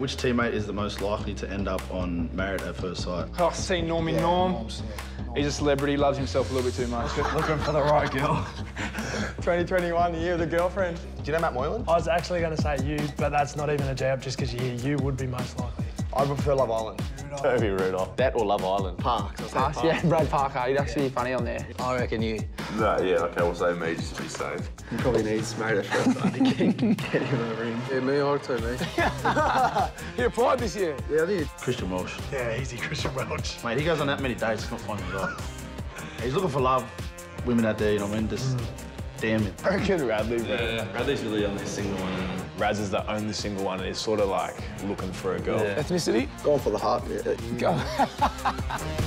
Which teammate is the most likely to end up on Married at First Sight? Oh, see Normie Norm. He's a celebrity, loves himself a little bit too much. Looking for the right girl. 2021, the year of the girlfriend. Do you know Matt Moylan? I was actually going to say you, but that's not even a jab just because you, you would be most likely. I prefer Love Island. Toby Rudolf. That or Love Island. Parks. Parks, yeah, Brad Parker. He'd actually be funny on there. I reckon you. No, yeah, okay, we'll say me just to be safe. He probably needs married at first sight to get, get him a ring. Yeah, me, I too, me. He applied this year. Yeah, I did. Christian Welch. Yeah, easy, Christian Welch. Mate, he goes on that many dates, it's not funny at all. He's looking for love, women out there, you know what I mean? Just mm. Damn it. I reckon Radley, bro. Yeah, Bradley's really only single one. And Raz is the only single one and is sort of like looking for a girl. Ethnicity? Going for the heart. Yeah. Go.